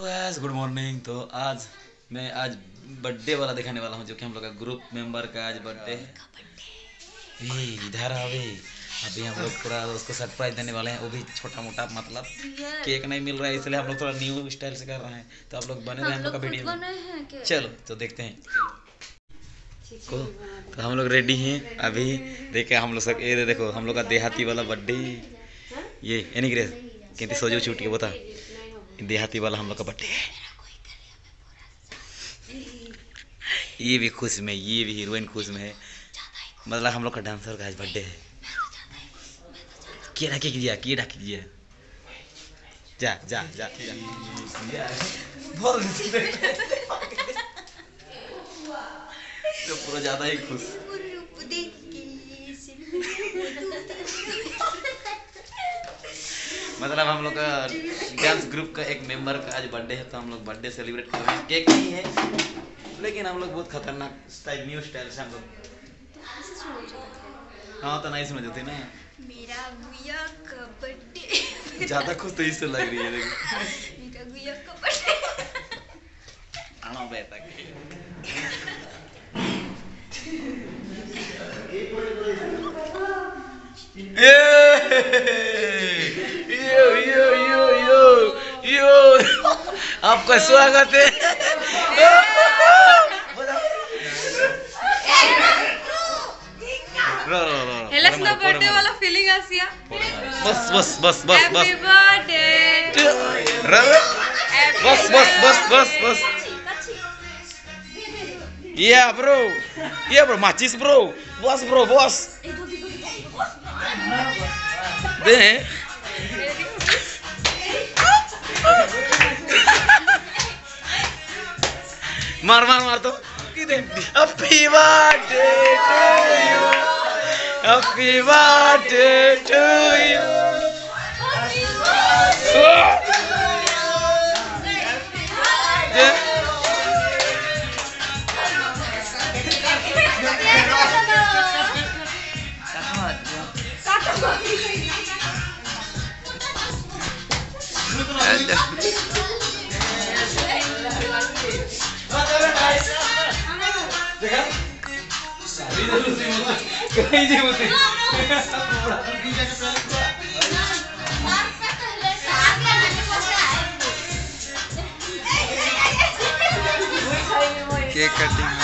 Gas good morning तो आज मैं आज बर्थडे वाला दिखाने वाला हूँ जो कि हम लोग का ग्रुप मेंबर का आज बर्थडे है। इधर अभी अभी हम लोग पूरा उसको सरप्राइज़ देने वाले हैं। वो भी छोटा मोटा मतलब केक नहीं मिल रहा है इसलिए हम लोग थोड़ा न्यू स्टाइल से कर रहे हैं। तो आप लोग बने रहे हम लोग का वीडियो चलो तो देखते हैं। को तो हम लोग रेडी हैं। अभी देखे हम लोग सब ये देखो हम लोग का देहाती वाला बर्थडे ये यानी ग्रेस कहती सोजो छूट के बता। देहाती वाला हम लोग का बर्थडे है। ये भी खुश में, ये भी हीरोइन खुश में है। मतलब हम लोग का डांसर का आज बर्थडे है। क्या डाके कीजिए क्या डाके कीजिए जा जा जा जा। बोल तो पूरा ज़्यादा ही खुश। मतलब हम लोग का डांस ग्रुप का एक मेंबर का आज बर्थडे है तो हम लोग बर्थडे सेलिब्रेट कर रहे हैं। केक नहीं है लेकिन हम लोग बहुत खतरनाक स्टाइल न्यू स्टाइल से हम लोग हाँ तो नहीं समझ होती ना। मेरा गुया का बर्थडे ज़्यादा खुश तो इससे लग रही है देखो। मेरा गुया का बर्थडे आना बेटा यो यो यो यो यो आपका स्वागत है बर्थडे वाला फीलिंग बस बस बस बस बस बर्थडे बस बस बस बस बस Yeah, bro. Yeah, bro. Macis, bro. Bos, bro. Bos. Deh. मार मार मार तो। Happy birthday to you happy birthday to you cake cutting मुझे केक है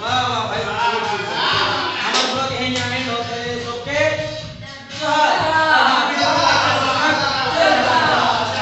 哇，还有